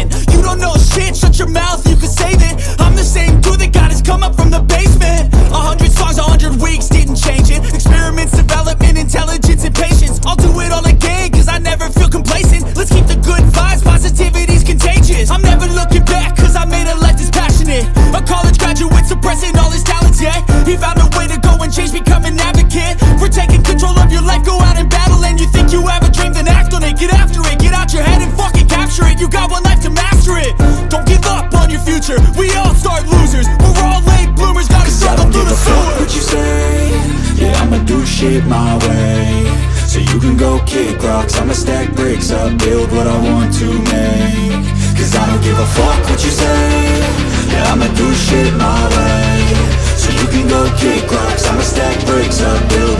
arrangement. You don't know shit, shut your mouth, you can save it. I'm the same dude that got his come up from the basement. A hundred songs, a hundred weeks, didn't change it. Experiments, development, intelligence, and patience. I'll do it all again, cause I never feel complacent. Let's keep the good vibes, positivity's contagious. I'm never looking back, cause I made a life that's passionate. A college graduate suppressing all his talents, yeah. He found a way to go and change, become an advocate. For taking control of your life, go out and battle. And you think you have a dream, then act on it. Get after it, get out your head capture it. You got one life to master it. Don't give up on your future. We all start losers. We're all late bloomers, gotta struggle don't through give the a fuck sewer. what you say Yeah, I'ma do shit my way So you can go kick rocks I'ma stack bricks up, build what I want to make Cause I don't give a fuck what you say Yeah, I'ma do shit my way So you can go kick rocks I'ma stack bricks up, build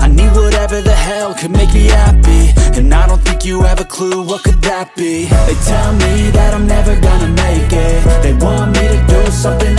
I need whatever the hell could make me happy. And I don't think you have a clue what could that be. They tell me that I'm never gonna make it. They want me to do something